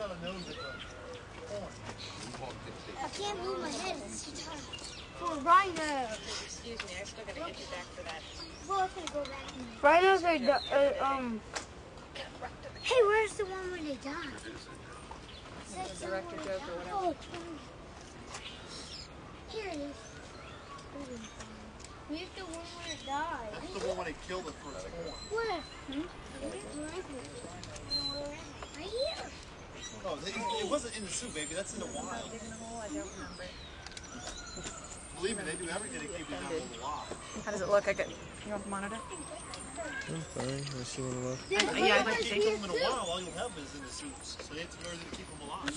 I can't move my head, it's too tight. For rhino. Excuse me, I still gotta get you back for that. Well, I'm gonna go back. Rhinos are, uh, um... Hey, where's the one where they die? The director joke or whatever. Oh, 20. Here it is. We have the one where it died? That's the one when they killed the first one. horn. Where? Oh, no, it, it wasn't in the zoo, baby. That's in the wild. Digging a hole, I don't remember. Believe me, they do everything to keep these animals alive. How does it look? I got. You want the monitor? I'm fine. Unless you want to look. There's yeah, I'd like They to keep them in a while. All you'll have is in the zoos. So they have to learn to keep them alive.